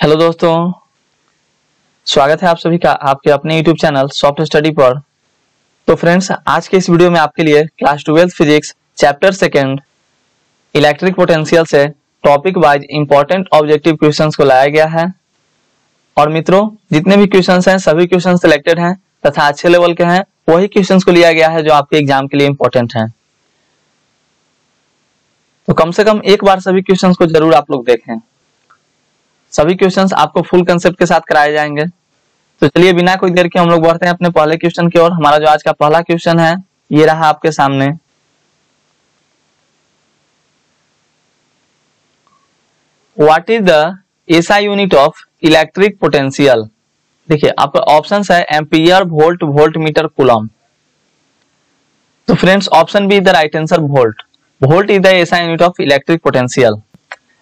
Hello दोस्तों, स्वागत है आप सभी का आपके अपने YouTube चैनल सॉफ्ट स्टडी पर। तो फ्रेंड्स आज के इस वीडियो में आपके लिए class twelfth physics chapter second electric potential से topic wise important objective questions को लाया गया है। और मित्रों, जितने भी क्वेश्चंस हैं, सभी क्वेश्चन सिलेक्टेड हैं तथा अच्छे लेवल के हैं, वही क्वेश्चंस को लिया गया है जो आपके एग्ज़ाम के लिए इंपॉर्टेंट हैं। तो कम से कम एक बार सभी क्वेश्चंस को ज़रूर आप लोग देखें। सभी क्वेश्चंस आपको फुल कंसेप्ट के साथ कराए जाएँगे। तो चलिए, बिना कोई देर के हम लोग बढ़ते हैं अपने पहले क्वेश्चन की ओर। हमारा जो आज का पहला क्वेश्चन है, ये रहा आपके सामने। What is the SI unit of electric potential देखिए आपका ऑप्शन है ampere volt volt metre coulomb तो friends option B is the right answer volt volt is the SI unit of electric potential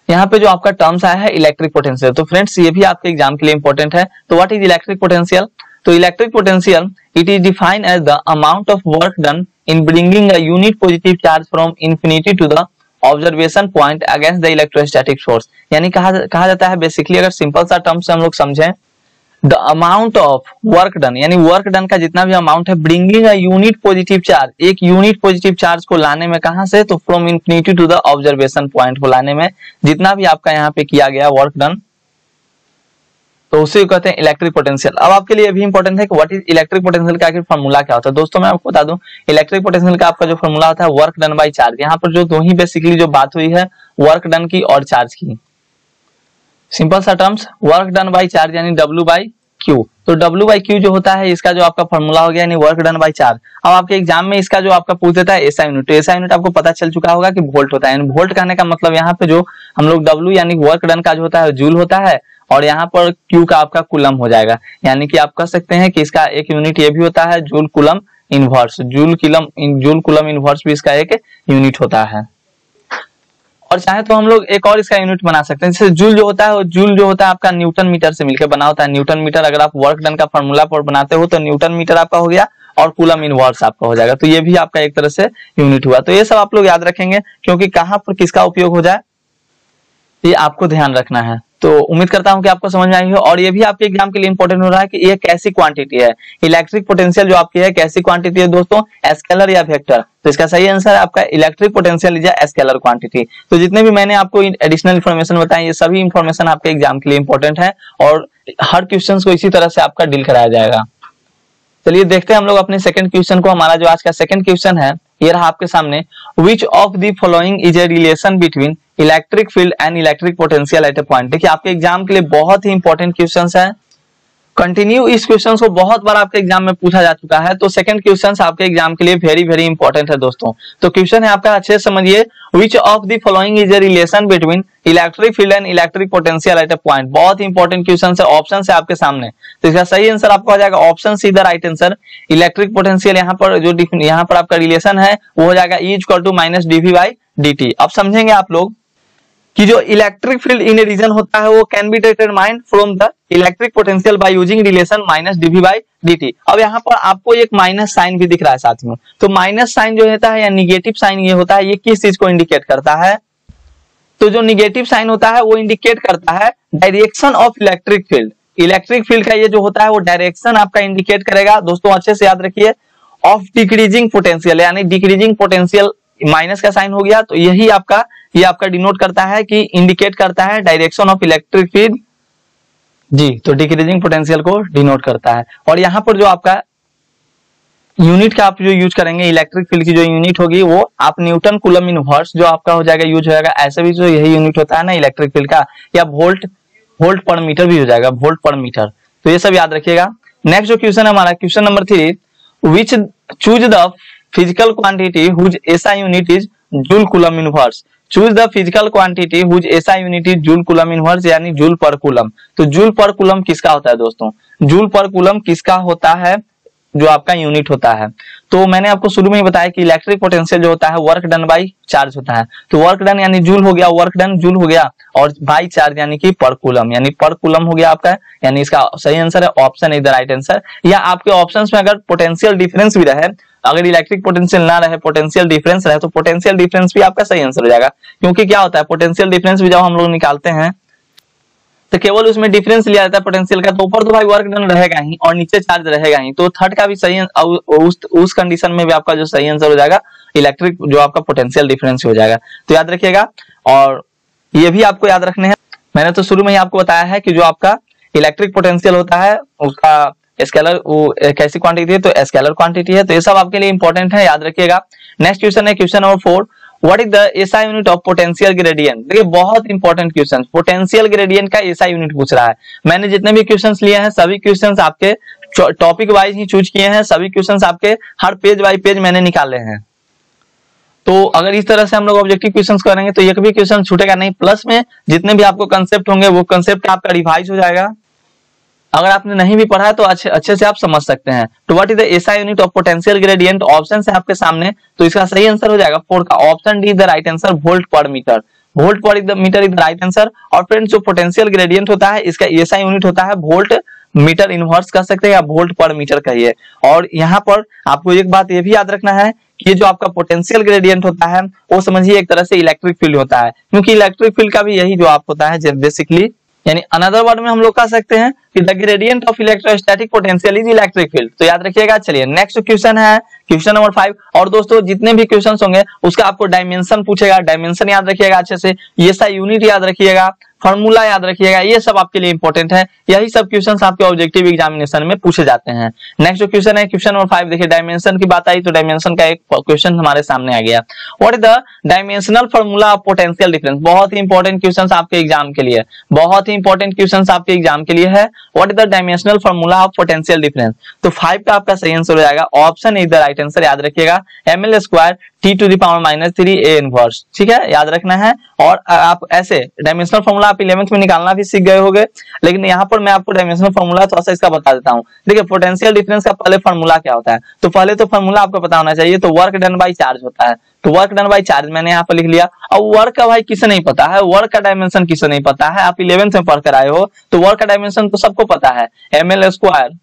यहाँ पे जो आपका टर्म्स आया है इलेक्ट्रिक पोटेंशियल तो फ्रेंड्स ये भी आपके एग्ज़ाम के लिए इंपॉर्टेंट है। तो व्हाट इज़ इलेक्ट्रिक पोटेंशियल तो electric potential it is defined as the amount of work done in bringing a unit positive charge from infinity to the observation point against the electrostatic force यानी कहा कहा जाता है basically अगर simple सा terms हम लोग समझें the amount of work done यानी वर्क डन का जितना भी अमाउंट है ब्रिंगिंग यूनिट पॉजिटिव चार्ज एक यूनिट पॉजिटिव चार्ज को लाने में कहा से? तो from infinity to the observation point को लाने में, जितना भी आपका यहाँ पे किया गया वर्क डन तो उसे कहते हैं इलेक्ट्रिक पोटेंशियल अब आपके लिए भी इंपॉर्टेंट है कि व्हाट इज़ इलेक्ट्रिक पोटेंशियल का आखिर फॉर्मूला क्या होता है? दोस्तों, मैं आपको बता दूँ इलेक्ट्रिक पोटेंशियल का आपका जो फॉर्मूला होता है वर्क डन बाई चार्ज यहाँ पर जो दो ही बेसिकली जो बात हुई है वर्क डन की और चार्ज की। सिंपल सा terms work done by charge यानी डब्ल्यू बाई क्यू तो डब्ल्यू बाई क्यू जो होता है, इसका जो आपका फॉर्मूला हो गया, यानी वर्क डन बाई चार्ज अब आपके एग्ज़ाम में इसका जो आपका पूछ देता है एसआई यूनिट तो एसआई यूनिट आपको पता चल चुका होगा कि वोल्ट होता है। वोल्ट कहने का मतलब यहाँ पे जो हम लोग डब्ल्यू यानी वर्क डन का जो होता है जूल होता है, और यहाँ पर क्यू का आपका कुलम हो जाएगा। यानी कि आप कह सकते हैं कि इसका एक यूनिट ये भी होता है joule coulomb inverse joule coulomb joule coulomb inverse भी इसका एक यूनिट होता है। और चाहे तो हम लोग एक और इसका यूनिट बना सकते हैं। जैसे जूल जो होता है, वो जूल जो होता है आपका न्यूटन मीटर से मिलकर बना होता है। न्यूटन मीटर अगर आप वर्क डन का फॉर्मूला पर बनाते हो तो न्यूटन मीटर आपका हो गया और कुलम इनवर्स आपका हो जाएगा। तो ये भी आपका एक तरह से यूनिट हुआ। तो ये सब आप लोग याद रखेंगे, क्योंकि कहाँ पर किसका उपयोग हो जाए? ये आपको ध्यान रखना है। तो उम्मीद करता हूँ कि आपको समझ में आई हो। और ये भी आपके एग्ज़ाम के लिए इंपॉर्टेंट हो रहा है कि ये कैसी क्वांटिटी है। इलेक्ट्रिक पोटेंशियल जो आपकी है, कैसी क्वांटिटी है दोस्तों? एस्केलर या वेक्टर तो इसका सही आंसर है आपका इलेक्ट्रिक पोटेंशियल या एस्केलर क्वांटिटी तो जितने भी मैंने आपको एडिशनल इन्फॉर्मेशन बताया ये सभी इन्फॉर्मेशन आपके एग्ज़ाम के लिए इंपॉर्टेंट है और हर क्वेश्चन को इसी तरह से आपका डील कराया जाएगा। चलिए देखते हैं हम लोग अपने सेकंड क्वेश्चन को। हमारा जो आज का सेकंड क्वेश्चन है ये रहा आपके सामने which of the following is a relation between electric field and electric potential at a point देखिए, आपके एग्ज़ाम के लिए बहुत ही इंपॉर्टेंट क्वेश्चन है। कंटिन्यू इस क्वेश्चन को बहुत बार आपके एग्ज़ाम में पूछा जा चुका है तो सेकंड क्वेश्चन आपके एग्ज़ाम के लिए वेरी वेरी इंपॉर्टेंट है दोस्तों। तो क्वेश्चन है आपका, अच्छे से समझिए which of the following is a relation between electric field and electric potential at a point बहुत इंपॉर्टेंट क्वेश्चन है ऑप्शन है आपके सामने। तो इसका सही आंसर आपका हो जाएगा option C the right answer electric potential यहाँ पर जो यहाँ पर आपका रिलेशन है, वो हो जाएगा E equal to minus dV by d अब समझेंगे आप लोग कि जो electric field in a region होता है, वो can be determined from the electric potential by using relation minus dV by dt अब यहाँ पर आपको एक माइनस साइन भी दिख रहा है साथ में। तो माइनस साइन जो होता है या निगेटिव साइन ये होता है, ये किस चीज़ को इंडिकेट करता है? तो जो निगेटिव साइन होता है, वो इंडिकेट करता है direction of electric field electric field का ये जो होता है, वो डायरेक्शन आपका इंडिकेट करेगा। दोस्तों, अच्छे से याद रखिए। ऑफ़ डिक्रीजिंग पोटेंशियल यानी डिक्रीजिंग पोटेंशियल माइनस का साइन हो गया तो यही आपका, ये आपका डिनोट करता है कि इंडिकेट करता है डायरेक्शन ऑफ़ इलेक्ट्रिक फ़ील्ड जी तो डिक्रीजिंग पोटेंशियल को डिनोट करता है। और यहाँ पर जो आपका यूनिट का आप जो यूज़ करेंगे इलेक्ट्रिक फ़ील्ड की जो यूनिट होगी, वो आप न्यूटन कुलम इनवर्स जो आपका हो जाएगा यूज़ हो जाएगा, ऐसे भी जो यही यूनिट होता है ना इलेक्ट्रिक फ़ील्ड का, या वोल्ट वोल्ट पर मीटर भी हो जाएगा वोल्ट पर मीटर तो ये सब याद रखिएगा। नेक्स्ट जो क्वेश्चन है हमारा question number three which choose the physical quantity whose SI unit is joule coulomb inverse choose the physical quantity whose SI unit is joule coulomb inverse यानी जूल पर कुलम तो जूल पर coulomb किसका होता है दोस्तों? जूल पर coulomb किसका होता है? जो आपका यूनिट होता है। तो मैंने आपको शुरू में ही बताया कि इलेक्ट्रिक पोटेंशियल जो होता है वर्क डन बाई चार्ज होता है। तो वर्क डन यानी जूल हो गया वर्क डन जूल हो गया, और बाई चार्ज यानी कि पर कुलम यानी पर कुलम हो गया आपका। यानी इसका सही आंसर है option is the right answer या आपके ऑप्शन में अगर पोटेंशियल डिफरेंस भी रहे अगर इलेक्ट्रिक पोटेंशियल ना रहे पोटेंशियल डिफरेंस रहे तो पोटेंशियल डिफरेंस भी आपका सही आंसर हो जाएगा। क्योंकि क्या होता है पोटेंशियल डिफरेंस भी जब हम लोग निकालते हैं तो केवल उसमें डिफरेंस लिया जाता है पोटेंशियल का तो ऊपर तो भाई वर्क डन रहेगा ही, और नीचे चार्ज रहेगा ही। तो थर्ड का भी सही उस उस कंडीशन में भी आपका जो सही आंसर हो जाएगा इलेक्ट्रिक जो आपका पोटेंशियल डिफरेंस हो जाएगा। तो याद रखिएगा, और ये भी आपको याद रखने हैं। मैंने तो शुरू में ही आपको बताया है कि जो आपका इलेक्ट्रिक पोटेंशियल होता है, उसका स्केलर, वो कैसी क्वांटिटी है? तो स्केलर क्वांटिटी है। तो ये सब आपके लिए इंपॉर्टेंट है, याद रखिएगा। नेक्स्ट क्वेश्चन है question number four what is the SI unit of potential gradient देखिए, बहुत इंपॉर्टेंट क्वेश्चन पोटेंशियल ग्रेडियंट का एसआई यूनिट पूछ रहा है। मैंने जितने भी क्वेश्चन लिए हैं, सभी क्वेश्चन आपके टॉपिक वाइज ही चूज़ किए हैं। सभी क्वेश्चन आपके हर पेज बाई पेज मैंने निकाले हैं। तो अगर इस तरह से हम लोग ऑब्जेक्टिव क्वेश्चंस करेंगे तो एक भी क्वेश्चन छूटेगा नहीं। प्लस में जितने भी आपको कंसेप्ट होंगे, वो कंसेप्ट आपका रिवाइज हो जाएगा। अगर आपने नहीं भी पढ़ा है तो अच्छे अच्छे से आप समझ सकते हैं। तो what is the SI unit of potential gradient option है आपके सामने। तो इसका सही आंसर हो जाएगा फोर का। Option D the right answer volt पर मीटर वोल्ट पर metre is the right answer और फ्रेंड्स जो पोटेंशियल ग्रेडियंट होता है, इसका एसआई यूनिट होता है वोल्ट मीटर इनवर्स कर सकते हैं या वोल्ट पर मीटर कहिए। और यहाँ पर आपको एक बात ये भी याद रखना है कि जो आपका पोटेंशियल ग्रेडियंट होता है, वो समझिए एक तरह से इलेक्ट्रिक फ़ील्ड होता है। क्योंकि इलेक्ट्रिक फ़ील्ड का भी यही जो आप होता है बेसिकली यानी अनदर वर्ड में हम लोग कह सकते हैं कि the gradient of electrostatic potential is electric field तो याद रखिएगा, चलिए नेक्स्ट क्वेश्चन है क्वेश्चन नंबर फाइव और दोस्तों, जितने भी क्वेश्चन होंगे, उसका आपको डायमेंशन पूछेगा। डायमेंशन याद रखिएगा अच्छे से। ये सा यूनिट याद रखिएगा। फॉर्मूला याद रखिएगा, ये सब आपके लिए इंपॉर्टेंट है। यही सब क्वेश्चन आपके ऑब्जेक्टिव एग्जामिनेशन में पूछे जाते हैं। नेक्स्ट जो क्वेश्चन है क्वेश्चन नंबर फाइव देखिए डायमेंशन की बात आई तो डायमेंशन का एक क्वेश्चन हमारे सामने आ गया। What is the dimensional formula of potential difference बहुत ही इंपॉर्टेंट क्वेश्चन आपके एग्ज़ाम के लिए। बहुत ही इंपॉर्टेंट क्वेश्चन आपके एग्ज़ाम के लिए है। What is the dimensional formula of potential difference तो फाइव का आपका सही आंसर हो जाएगा। Option is the right answer याद रखिएगा। M L square T to the power minus three A inverse ठीक है? याद रखना है। और आप ऐसे डायमेंशनल फॉर्मूला आप इलेवंथ में निकालना भी सीख गए होंगे। लेकिन यहाँ पर मैं आपको डायमेंशनल फॉर्मूला थोड़ा सा इसका बता देता हूँ। देखिए पोटेंशियल डिफरेंस का पहले फॉर्मूला क्या होता है? तो पहले तो फॉर्मूला आपको पता होना चाहिए तो वर्क डन बाई चार्ज होता है। तो वर्क डन बाई चार्ज मैंने यहाँ पर लिख लिया। और वर्क का भाई किसे नहीं पता है? वर्क का डायमेंशन किसे नहीं पता है? आप इलेवेंथ में पढ़ कर आए हो तो वर्क का डायमेंशन तो सबको पता है। एम एल स्क्वायर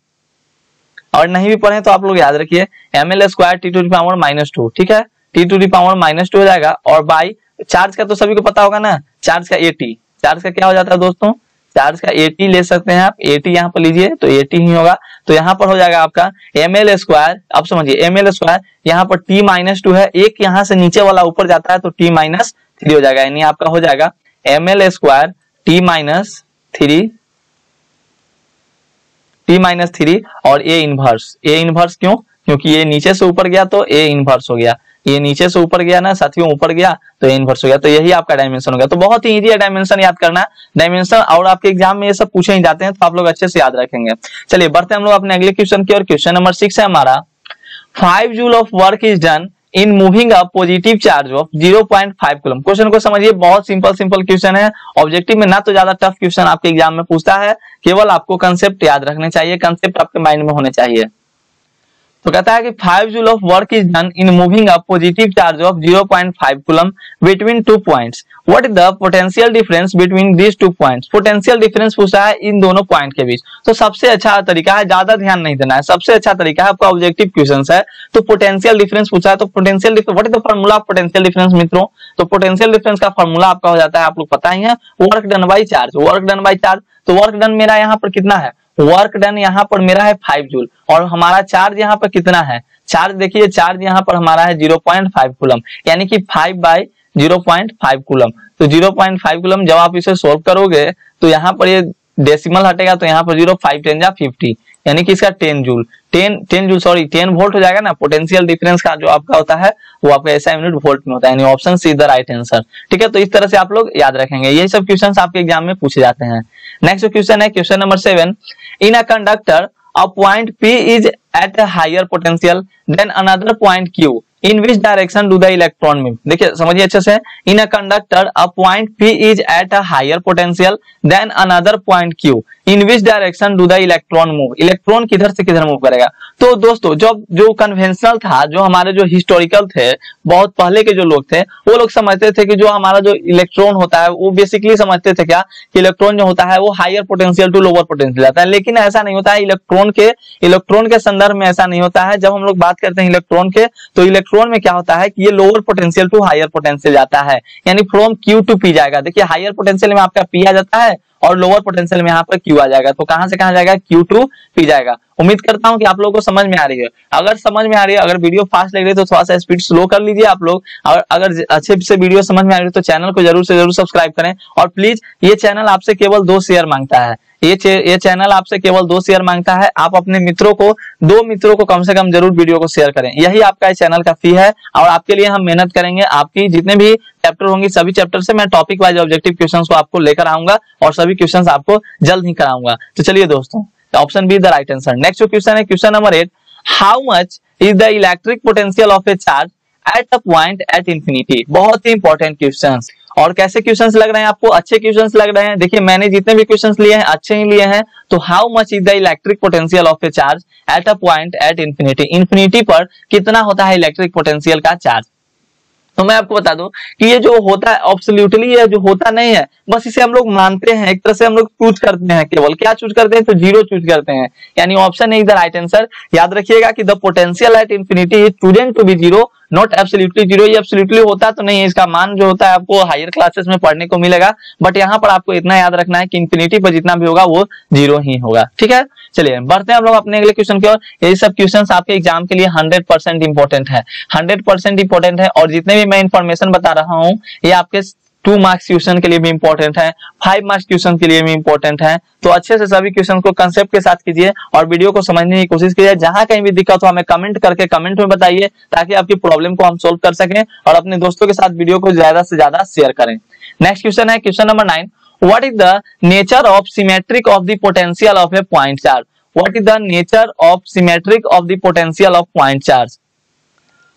और नहीं भी पढ़े तो आप लोग याद रखिए M L square T to the power minus two ठीक है? T to the power minus two हो जाएगा, और बाई चार्ज का तो सभी को पता होगा ना? चार्ज का एटी चार्ज का क्या हो जाता है दोस्तों? चार्ज का एटी ले सकते हैं आप। एटी यहाँ पर लीजिए तो एटी ही होगा। तो यहाँ पर हो जाएगा आपका एम एल स्क्वायर अब समझिए एम एल स्क्वायर यहाँ पर टी माइनस टू है। एक यहाँ से नीचे वाला ऊपर जाता है तो टी माइनस थ्री हो जाएगा। यानी आपका हो जाएगा M L square T minus three T minus three और ए इनवर्स ए इनवर्स क्यों? क्योंकि ये नीचे से ऊपर गया तो ए इनवर्स हो गया। ये नीचे से ऊपर गया ना साथियों ऊपर गया तो ये इनवर्स हो गया तो यही आपका डायमेंशन हो गया। तो बहुत ही इजी है डायमेंशन याद करना। डायमेंशन और आपके एग्ज़ाम में ये सब पूछे ही जाते हैं तो आप लोग अच्छे से याद रखेंगे। चलिए, बढ़ते हम लोग अपने अगले क्वेश्चन की और क्वेश्चन नंबर सिक्स है हमारा। Five joule of work is done in moving a positive charge of 0.5 coulomb question को समझिए, बहुत सिंपल सिंपल क्वेश्चन है। ऑब्जेक्टिव में ना तो ज़्यादा टफ क्वेश्चन आपके एग्ज़ाम में पूछता है। केवल आपको कंसेप्ट याद रखने चाहिए। कंसेप्ट आपके माइंड में होने चाहिए। तो कहता है कि 5 joule of work is done in moving a positive charge of 0.5 coulomb between two points is the potential difference between these two points potential difference पूछा है इन दोनों पॉइंट के बीच। तो सबसे अच्छा तरीका है, ज़्यादा ध्यान नहीं देना है। सबसे अच्छा तरीका है, आपका ऑब्जेक्टिव क्वेश्चन है। तो पोटेंशियल डिफरेंस पूछा है तो potential what is the formula of potential difference मित्रों? तो पोटेंशियल डिफरेंस का फॉर्मूला आपका हो जाता है, आप लोग पता ही है work done by charge work done by charge तो वर्क डन मेरा यहाँ पर कितना है? वर्क डन यहाँ पर मेरा है फाइव जूल और हमारा चार्ज यहाँ पर कितना है? चार्ज देखिए चार्ज यहाँ पर हमारा है ज़ीरो पॉइंट फाइव कुलम यानी कि five by zero point five coulomb तो ज़ीरो पॉइंट फाइव कुलम जब आप इसे सोल्व करोगे तो यहाँ पर ये डेसिमल हटेगा तो यहाँ पर ज़ीरो फाइव टेन जा फिफ्टी यानी कि इसका ten joule ten ten joule sorry ten volt हो जाएगा ना पोटेंशियल डिफरेंस का जो आपका होता है, वो आपका ऐसा यूनिट वोल्ट में होता है option C the right answer ठीक है तो इस तरह से आप लोग याद रखेंगे। यही सब क्वेश्चन आपके एग्ज़ाम में पूछे जाते हैं। नेक्स्ट क्वेश्चन है question number seven in a conductor a point P is at higher potential than another point Q in which direction do the electron move देखिए, समझिए अच्छे से। In a conductor a point P is at a higher potential than another point Q in which direction do the electron move electron किधर से किधर move करेगा? तो दोस्तों, जब जो कन्वेंशनल था, जो हमारे जो हिस्टोरिकल थे, बहुत पहले के जो लोग थे, वो लोग समझते थे कि जो हमारा जो इलेक्ट्रॉन होता है, वो बेसिकली समझते थे क्या? कि इलेक्ट्रॉन जो होता है, वो higher potential to lower potential आता है। लेकिन ऐसा नहीं होता है। इलेक्ट्रॉन के इलेक्ट्रॉन के संदर्भ में ऐसा नहीं होता है। जब हम लोग बात करते हैं इलेक्ट्रॉन के तो इलेक्ट्रॉन इलेक्ट्रॉन में क्या होता है कि ये lower potential to higher potential जाता है। यानी फ्रॉम क्यू टू पी जाएगा। देखिए हायर पोटेंशियल में आपका पी आ जाता है और लोअर पोटेंशियल में यहाँ पर क्यू आ जाएगा। तो कहाँ से कहा जाएगा? क्यू टू पी जाएगा। उम्मीद करता हूँ कि आप लोगों को समझ में आ रही है। अगर समझ में आ रही है, अगर वीडियो फास्ट लग रही है तो थोड़ा सा स्पीड स्लो कर लीजिए आप लोग। और अगर अच्छे से वीडियो समझ में आ रही है तो चैनल को ज़रूर से ज़रूर सब्सक्राइब करें। और प्लीज़ ये चैनल आपसे केवल दो शेयर माँगता है। ये ये चैनल आपसे केवल दो शेयर माँगता है। आप अपने मित्रों को, दो मित्रों को कम से कम ज़रूर वीडियो को शेयर करें। यही आपका इस चैनल का फ़ी है। और आपके लिए हम मेहनत करेंगे। आपकी जितने भी चैप्टर होंगे, सभी चैप्टर से मैं टॉपिक वाइज ऑब्जेक्टिव क्वेश्चन को आपको लेकर आऊँगा। और सभी क्वेश्चन आपको जल्द ही कराऊँगा। तो चलिए दोस्तों। Option B the right answer next जो क्वेश्चन है question number eight how much is the electric potential of a charge at a point at infinity बहुत ही इंपॉर्टेंट क्वेश्चन और कैसे क्वेश्चंस लग रहे हैं आपको? अच्छे क्वेश्चंस लग रहे हैं? देखिए, मैंने जितने भी क्वेश्चंस लिए हैं, अच्छे ही लिए हैं। तो how much is the electric potential of a charge at a point at infinity infinity पर कितना होता है इलेक्ट्रिक पोटेंशियल का चार्ज तो मैं आपको बता दूँ कि ये जो होता है ऑब्सोल्यूटली ये जो होता नहीं है, बस इसे हम लोग मानते हैं, एक तरह से हम लोग चूज़ करते हैं केवल। क्या चूज़ करते हैं? तो ज़ीरो चूज़ करते हैं। यानी ऑप्शन है द राइट आंसर याद रखिएगा कि the potential at infinity is chosen to be zero not absolutely zero ये एब्सोल्युटली होता तो नहीं है। इसका मान जो होता है आपको हायर क्लासेस में पढ़ने को मिलेगा। बट यहाँ पर आपको इतना याद रखना है कि इन्फिनिटी पर जितना भी होगा, वो ज़ीरो ही होगा। ठीक है? चलिए, बढ़ते हैं हम लोग अपने अगले क्वेश्चन की ओर। ये सब क्वेश्चन आपके एग्ज़ाम के लिए हंड्रेड परसेंट इंपॉर्टेंट है। हंड्रेड परसेंट इंपॉर्टेंट है। और जितने भी मैं इन्फॉर्मेशन बता रहा हूँ, ये आपके टू मार्क्स क्वेश्चन के लिए भी इंपॉर्टेंट है फाइव मार्क्स क्वेश्चन के लिए भी इंपॉर्टेंट है। तो अच्छे से सभी क्वेश्चन को कंसेप्ट के साथ कीजिए और वीडियो को समझने की कोशिश कीजिए। जहाँ कहीं भी दिक्कत हो, हमें कमेंट करके कमेंट में बताइए, ताकि आपकी प्रॉब्लम को हम सोल्व कर सकें और अपने दोस्तों के साथ वीडियो को ज़्यादा से ज़्यादा शेयर करें। नेक्स्ट क्वेश्चन है question number nine what is the nature of symmetric of the potential of a point charge? What is the nature of symmetric of the potential of point charge?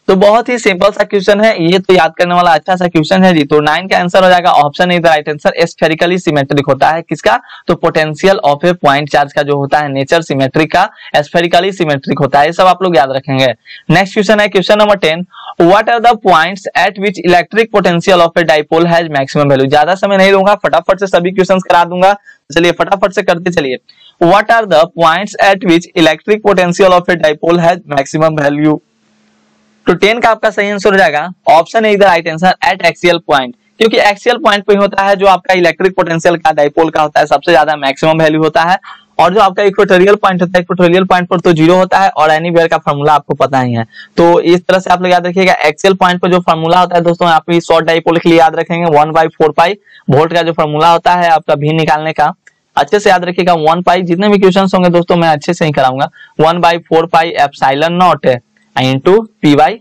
तो बहुत ही simple सा question है। ये तो याद करने वाला अच्छा सा क्वेश्चन है जी। तो नाइन का आंसर हो जाएगा option is the right answer spherically symmetric होता है। किसका? तो potential of a point charge का जो होता है नेचर सिमेट्रिक का स्फेरिकली सिमेट्रिक होता है। ये सब आप लोग याद रखेंगे। नेक्स्ट क्वेश्चन है question number ten what are the points at which electric potential of a dipole has maximum value ज़्यादा समय नहीं दूँगा फटाफट से सभी क्वेश्चन करा दूँगा। चलिए, फटाफट से करते चलिए। What are the points at which electric potential of a dipole has maximum value तो टेन का आपका सही आंसर हो जाएगा। Option A right answer at axial point क्योंकि एक्सियल पॉइंट पे होता है जो आपका इलेक्ट्रिक पोटेंशियल का डाइपोल का होता है, सबसे ज़्यादा मैक्सिमम वैल्यू होता है। और जो आपका इक्वेटोरियल पॉइंट होता है इक्वेटोरियल पॉइंट पर तो ज़ीरो होता है और एनी का फॉर्मूला आपको पता ही है। तो इस तरह से आप लोग याद रखिएगा एक्सियल पॉइंट पर जो फॉर्मूला होता है, दोस्तों, आप शॉर्ट डाइपोल के लिए याद रखेंगे one by four pi volt का जो फॉर्मूला होता है आपका भी निकालने का। अच्छे से याद रखिएगा वन पाई जितने भी क्वेश्चन होंगे दोस्तों, मैं अच्छे से ही कराऊँगा। One by four pi F naught into P Y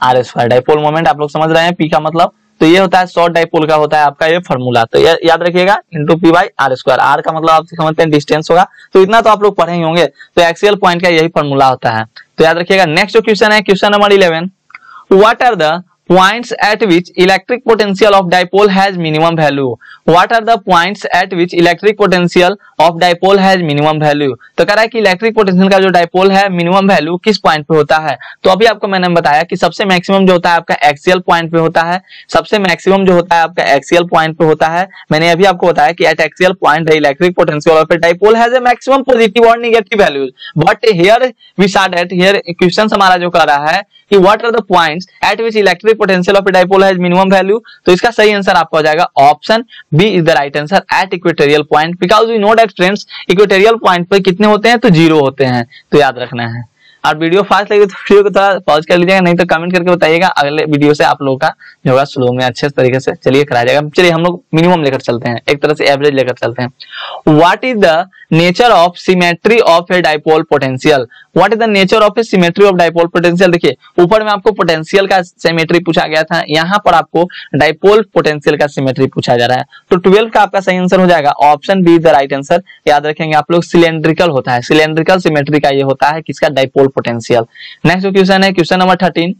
R square dipole moment आप लोग समझ रहे हैं पी का मतलब? तो ये होता है शॉर्ट डाइपोल का होता है आपका ये फॉर्मूला तो या, याद रखिएगा into P Y R square R का मतलब आप समझते हैं डिस्टेंस होगा। तो इतना तो आप लोग पढ़े ही होंगे। तो एक्सियल पॉइंट का यही फॉर्मूला होता है। तो याद रखिएगा नेक्स्ट जो क्वेश्चन है question number eleven what are the points at which electric potential of dipole has minimum value. What are the points at which electric potential of dipole has minimum value? तो कह रहा है कि electric potential का जो dipole है minimum value किस point पे होता है? तो अभी आपको मैंने बताया कि सबसे मैक्सिमम जो होता है आपका एक्सियल पॉइंट पे होता है। सबसे मैक्सिमम जो होता है आपका एक्सियल पॉइंट पे होता है। मैंने अभी आपको बताया कि at axial point the electric potential of a dipole has maximum positive और negative values but here we saw that here question हमारा जो कर रहा है कि what are the points at which electric potential of dipole has minimum value तो इसका सही आंसर आपका हो जाएगा option B is the right answer at equatorial point because we know that friends equatorial point पर कितने होते हैं? तो ज़ीरो होते हैं। तो याद रखना है। और वीडियो फास्ट लगे तो वीडियो को थोड़ा पॉज कर लीजिएगा, नहीं तो कमेंट करके बताइएगा अगले वीडियो से आप लोगों का होगा स्लो में अच्छे तरीके से चलिए कराया जाएगा। चलिए, हम लोग मिनिमम लेकर चलते हैं। एक तरह से एवरेज लेकर चलते हैं। What is the nature of symmetry of a dipole potential what is the nature of a symmetry of dipole potential देखिए, ऊपर में आपको पोटेंशियल का सिमेट्री पूछा गया था। यहाँ पर आपको डाइपोल पोटेंशियल का सिमेट्री पूछा जा रहा है। तो ट्वेल्व का आपका सही आंसर हो जाएगा। Option B the right answer याद रखेंगे, आप लोग सिलेंड्रिकल होता है। सिलेंड्रिकल सिमेट्री का ये होता है, किसका? डाइपोल पोटेंशियल नेक्स्ट क्वेश्चन है question number thirteen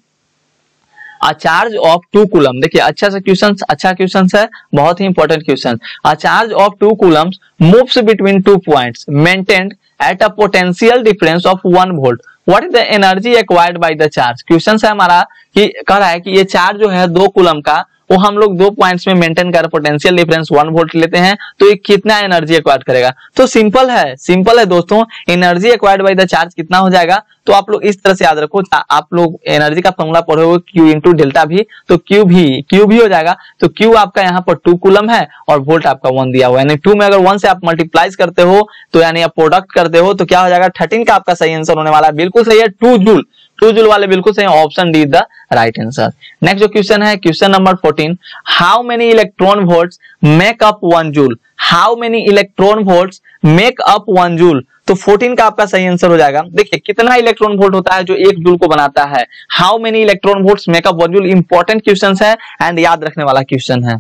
charge of two coulomb देखिए अच्छा सा क्वेश्चन अच्छा क्वेश्चन है, बहुत ही important question charge of two coulombs moves between two points maintained at a potential difference of one volt what is the energy acquired by the charge question है हमारा कि, कह रहा है कि ये चार्ज जो है दो कुलम का वो हम लोग दो पॉइंट्स में मेंटेन कर पोटेंशियल डिफरेंस वन वोल्ट लेते हैं तो ये कितना एनर्जी एक्वायर्ड करेगा? तो सिंपल है सिंपल है दोस्तों energy acquired by the charge कितना हो जाएगा? तो आप लोग इस तरह से याद रखो आप लोग एनर्जी का फॉर्मूला पढ़े हुए क्यू इंटू डेल्टा भी तो क्यू भी क्यू भी हो जाएगा। तो क्यू आपका यहाँ पर टू कुलम है, और वोल्ट आपका वन दिया हुआ यानी टू में अगर वन से आप मल्टीप्लाइज करते हो तो यानी आप प्रोडक्ट करते हो तो क्या हो जाएगा? थर्टीन का आपका सही आंसर होने वाला है। बिल्कुल सही है टू जूल टू जूल वाले बिल्कुल सही option D the right answer next जो क्वेश्चन है question number fourteen how many electron volts make up one joule how many electron volts make up one joule तो 14 का आपका सही आंसर हो जाएगा। देखिए, कितना इलेक्ट्रॉन वोल्ट होता है जो एक जूल को बनाता है? How many electron volts make up one joule important question है एंड याद रखने वाला क्वेश्चन है।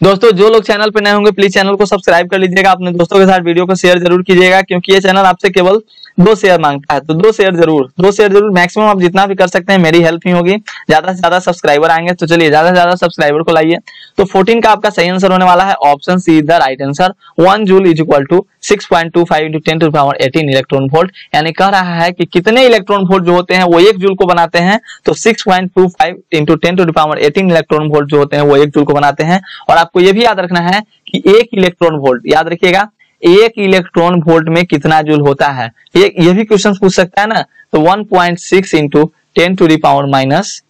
दोस्तों, जो लोग चैनल पे नए होंगे प्लीज़ चैनल को सब्सक्राइब कर लीजिएगा। अपने दोस्तों के साथ वीडियो को शेयर ज़रूर कीजिएगा, क्योंकि ये चैनल आपसे केवल दो शेयर माँगता है तो दो शेयर ज़रूर, दो शेयर ज़रूर मैक्सिमम आप जितना भी कर सकते हैं, मेरी हेल्प ही होगी। ज़्यादा से ज़्यादा सब्सक्राइबर आएँगे तो चलिए, ज़्यादा से ज़्यादा सब्सक्राइबर को लाइए। तो 14 का आपका सही आंसर होने वाला है option C the right answer one joule is equal to 6.25 point two five into ten to power eighteen electron volt यानी कह रहा है कि कितने इलेक्ट्रॉन वोल्ट जो होते हैं, वो एक जूल को बनाते हैं तो six point two five into ten to power eighteen electron volt जो होते हैं, वो एक जूल को बनाते हैं। और आपको ये भी याद रखना है कि एक इलेक्ट्रॉन वोल्ट याद रखिएगा एक इलेक्ट्रॉन वोल्ट में कितना जूल होता है? ये ये भी क्वेश्चन पूछ सकता है ना? तो 1.6 point six into ten to power minus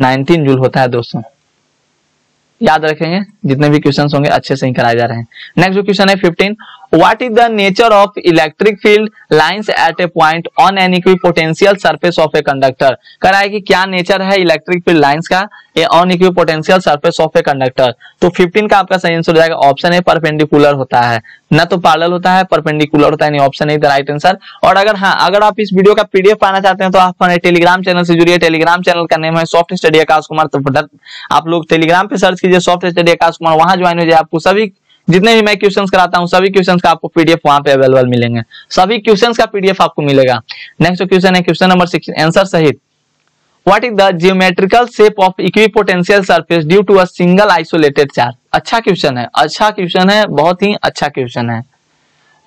nineteen joule होता है दोस्तों। याद रखेंगे, जितने भी क्वेश्चन होंगे अच्छे से ही कराए जा रहे हैं। नेक्स्ट जो क्वेश्चन है fifteen what is the nature of electric field lines at a point on an equipotential surface of a conductor कह रहा है कि क्या नेचर है इलेक्ट्रिक फ़ील्ड लाइंस का? A on equipotential surface of a conductor तो 15 का आपका सही आंसर हो जाएगा ऑप्शन ए परपेंडिकुलर होता है। ना तो पैरेलल होता है परपेंडिकुलर होता है, नहीं option A the right answer और अगर हाँ अगर आप इस वीडियो का पीडीएफ पाना चाहते हैं तो आप हमारे टेलीग्राम चैनल से जुड़िए। टेलीग्राम चैनल का नेम है सॉफ्ट स्टडी आकाश कुमार तो आप लोग टेलीग्राम पे सर्च कीजिए सॉफ्ट स्टडी आकाश कुमार वहाँ ज्वाइन हो जाए आपको सभी जितने भी मैं क्वेश्चन कराता हूँ, सभी क्वेश्चन का आपको पीडीएफ वहाँ पे अवेलेबल मिलेंगे। सभी क्वेश्चन का पीडीएफ आपको मिलेगा। नेक्स्ट क्वेश्चन है क्वेश्चन नंबर सिक्स आंसर सहित। What is the geometrical shape of equipotential surface due to a single isolated charge अच्छा क्वेश्चन है अच्छा क्वेश्चन है, बहुत ही अच्छा क्वेश्चन है।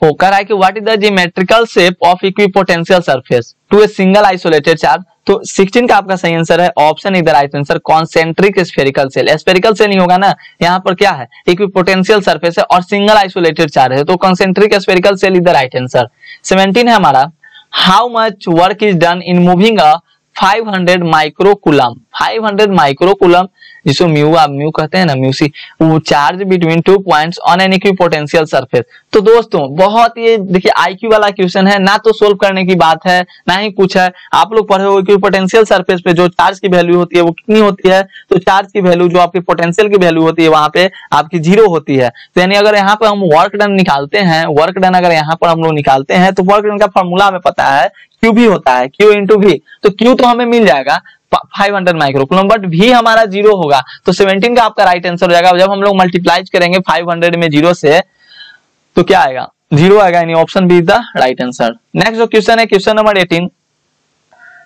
वो कह रहा है कि what is the geometrical shape of equipotential surface to a single isolated charge तो 16 का आपका सही आंसर है ऑप्शन इधर right answer concentric spherical shell spherical shell नहीं होगा ना? यहाँ पर क्या है? इक्विपोटेंशियल सरफेस है और सिंगल आइसोलेटेड चार्ज है तो कॉन्सेंट्रिक स्फेरिकल सेल इधर राइट आंसर 17 है हमारा। How much work is done in moving a 500 microcoulomb 500 microcoulomb जिसको म्यू आप म्यू कहते हैं ना म्यूसी वो charge between two points on an equipotential surface तो दोस्तों, बहुत ये देखिए आईक्यू वाला क्वेश्चन है, ना तो सोल्व करने की बात है, ना ही कुछ है। आप लोग पढ़े हो पोटेंशियल सरफेस पे जो चार्ज की वैल्यू होती है, वो कितनी होती है? तो चार्ज की वैल्यू जो आपकी पोटेंशियल की वैल्यू होती है, वहाँ पे आपकी ज़ीरो होती है। तो यानी अगर यहाँ पर हम वर्क डन निकालते हैं वर्क डन अगर यहाँ पर हम लोग निकालते हैं तो वर्क डन का फॉर्मूला हमें पता है क्यू भी होता है क्यू इंटू भी तो क्यू तो हमें मिल जाएगा 500 माइक्रोकुलम बट भी हमारा ज़ीरो होगा। तो 17 का आपका राइट आंसर हो जाएगा। जब हम लोग मल्टीप्लाई करेंगे 500 में ज़ीरो से तो क्या आएगा? ज़ीरो आएगा, यानी option B is the right answer next जो क्वेश्चन है question number 18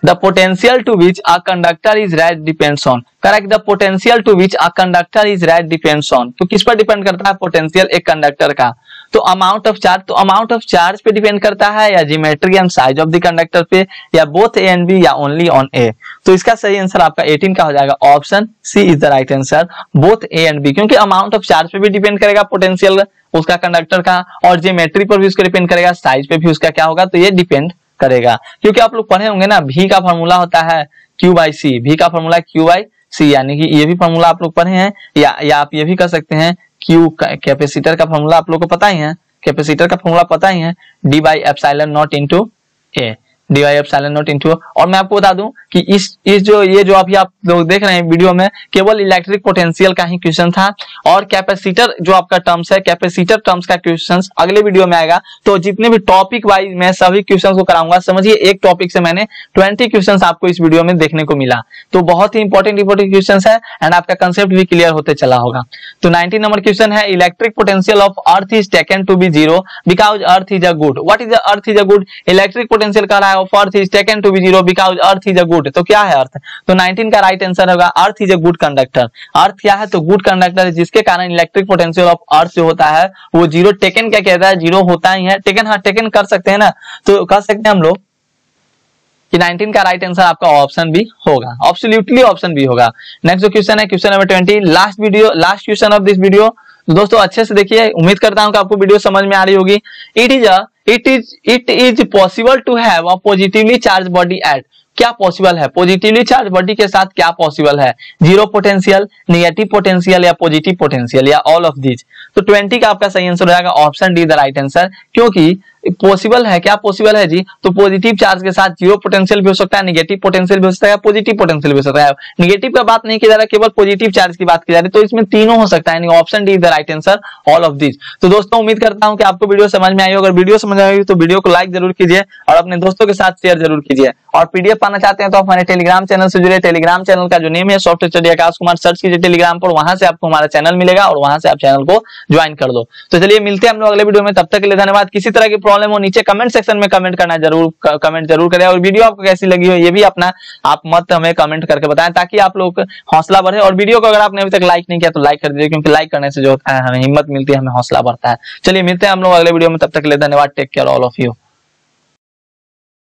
the potential to which a conductor is read depends on. Correct, the potential to which a conductor is read depends on. तो किस पर depend करता है? Potential एक conductor का। तो अमाउंट ऑफ़ चार्ज तो अमाउंट ऑफ़ चार्ज पे डिपेंड करता है या geometry and size of the conductor पे, या बोथ ए एंड बी या ओनली ऑन ए तो इसका सही आंसर आपका 18 का हो जाएगा। Option C is the right answer both A and B क्योंकि अमाउंट ऑफ़ चार्ज पे भी डिपेंड करेगा पोटेंशियल उसका कंडक्टर का, और जियोमेट्री पर भी उसका डिपेंड करेगा साइज़ पे भी उसका क्या होगा तो ये डिपेंड करेगा। क्योंकि आप लोग पढ़े होंगे ना भी का फॉर्मूला होता है क्यू बाई सी भी का फॉर्मूला क्यू बाई सी यानी कि ये भी फॉर्मूला आप लोग पढ़े हैं, या या आप ये भी कर सकते हैं क्यू कैपेसिटर का फॉर्मूला आप लोग को पता ही है। कैपेसिटर का फॉर्मूला पता ही है। D by F साइलन naught into A D Y F silent note into और मैं आपको बता दूँ कि इस इस जो, ये जो अभी आप लोग देख रहे हैं वीडियो में, केवल इलेक्ट्रिक पोटेंशियल का ही क्वेश्चन था और कैपेसिटर जो आपका टर्म्स है कैपेसिटर टर्म्स का क्वेश्चन अगले वीडियो में आएगा। तो जितने भी टॉपिक वाइज मैं सभी क्वेश्चन को कराऊँगा, समझिए एक टॉपिक से मैंने ट्वेंटी क्वेश्चन आपको इस वीडियो में देखने को मिला। तो बहुत ही इंपॉर्टेंट इंपॉर्टेंट क्वेश्चन है एंड आपका कंसेप्ट भी क्लियर होते चला होगा। तो नाइनटीन नंबर क्वेश्चन है electric potential of earth is taken to be zero because earth is a good what is earth is a good electric potential कह रहा है of earth is taken to be zero because earth is a good तो क्या है अर्थ तो 19 का right answer होगा earth is a good conductor earth क्या है? तो गुड कंडक्टर जिसके कारण इलेक्ट्रिक पोटेंशियल ऑफ़ अर्थ जो होता है, वो ज़ीरो टेकन क्या कहता है? ज़ीरो होता ही है। टेकन हाँ टेकन कर सकते हैं ना? तो कर सकते हैं हम लोग कि 19 का राइट आंसर आपका ऑप्शन भी होगा। ऑब्सोल्युटली ऑप्शन भी होगा। नेक्स्ट जो क्वेश्चन है question number 20 last video last question of this video दोस्तों, अच्छे से देखिए। उम्मीद करता हूँ कि आपको वीडियो समझ में आ रही होगी। It is a it is it is possible to have a positively charge body at क्या पॉसिबल है? पॉजिटिवली चार्ज बॉडी के साथ क्या पॉसिबल है? ज़ीरो पोटेंशियल निगेटिव पोटेंशियल या पॉजिटिव पोटेंशियल या ऑल ऑफ़ दीज तो 20 का आपका सही आंसर हो जाएगा option D the right answer क्योंकि पॉसिबल है? क्या पॉसिबल है जी? तो पॉजिटिव चार्ज के साथ ज़ीरो पोटेंशियल भी हो सकता है निगेटिव पोटेंशियल भी हो सकता है पॉजिटिव पोटेंशियल भी हो सकता है। निगेटिव का बात नहीं की जा रहा, केवल पॉजिटिव चार्ज की बात की जा रही। तो इसमें तीनों हो सकता है option D is the right answer all of this तो दोस्तों, उम्मीद करता हूँ कि आपको वीडियो समझ में आई अगर वीडियो समझ आई तो वीडियो को लाइक ज़रूर कीजिए और अपने दोस्तों के साथ शेयर ज़रूर कीजिए। और पीडीएफ पाना चाहते हैं तो हमारे टेलीग्राम चैनल से जुड़े टेलीग्राम चैनल का जो नेम है software study Akash Kumar search कीजिए टेलीग्राम पर। वहाँ से आपको हमारा चैनल मिलेगा और वहाँ से आप चैनल को ज्वाइन कर दो। तो चलिए, मिलते हैं हम लोग अगले वीडियो में। तब तक के लिए धन्यवाद। किसी तरह की प्रॉब्लम हो नीचे कमेंट सेक्शन में कमेंट करना ज़रूर कमेंट ज़रूर करें। और वीडियो आपको कैसी लगी हो, ये भी अपना, आप मत हमें कमेंट करके बताएँ, ताकि आप लोग हौसला बढ़े। और वीडियो को अगर आपने अभी तक लाइक नहीं किया तो लाइक कर दीजिए, क्योंकि लाइक करने से जो होता है, हमें हिम्मत मिलती है, हमें हौसला बढ़ता है। चलिए, मिलते हैं हम लोग अगले वीडियो में, तब तक के लिए धन्यवाद। Take care all of you